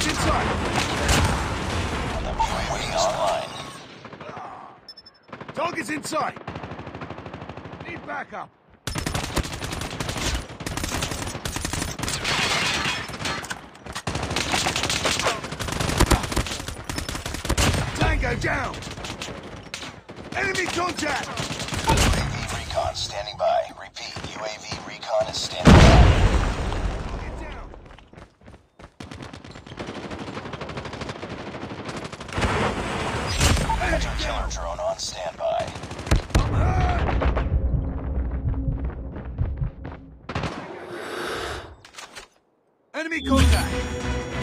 sight. UAV online. Target's in sight. Need backup. Tango down. Enemy contact. Killer drone on standby. Enemy contact.